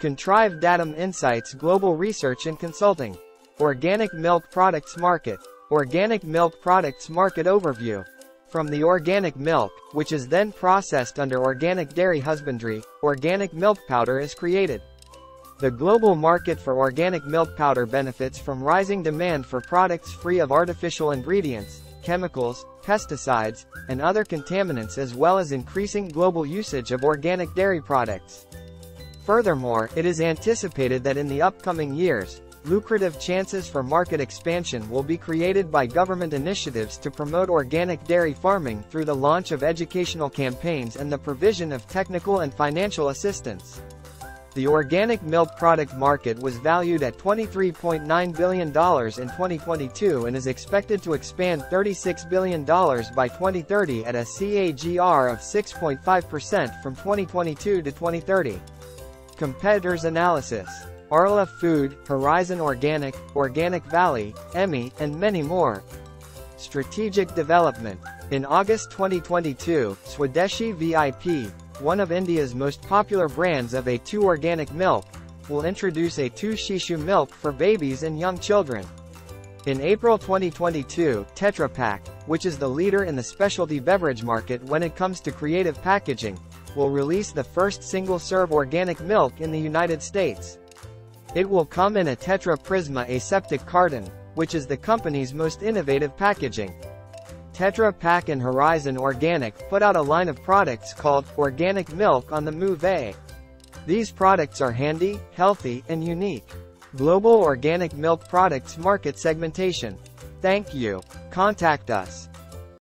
Contrived Datum Insights Global Research and Consulting. Organic Milk Products Market. Organic Milk Products Market Overview. From the organic milk, which is then processed under organic dairy husbandry, organic milk powder is created. The global market for organic milk powder benefits from rising demand for products free of artificial ingredients, chemicals, pesticides, and other contaminants as well as increasing global usage of organic dairy products. Furthermore, it is anticipated that in the upcoming years, lucrative chances for market expansion will be created by government initiatives to promote organic dairy farming through the launch of educational campaigns and the provision of technical and financial assistance. The organic milk product market was valued at $23.9 billion in 2022 and is expected to expand $36 billion by 2030 at a CAGR of 6.5% from 2022 to 2030. Competitors analysis. Arla Food, Horizon Organic, Organic Valley, Emmi, and many more. Strategic development. In August 2022, Swadeshi VIP, one of India's most popular brands of A2 organic milk, will introduce A2 Shishu milk for babies and young children. In April 2022, Tetra Pak, which is the leader in the specialty beverage market when it comes to creative packaging, will release the first single-serve organic milk in the United States. It will come in a Tetra Prisma aseptic carton, which is the company's most innovative packaging. Tetra Pak and Horizon Organic put out a line of products called Organic Milk on the Move. These products are handy, healthy, and unique. Global Organic Milk Products Market Segmentation. Thank you. Contact us.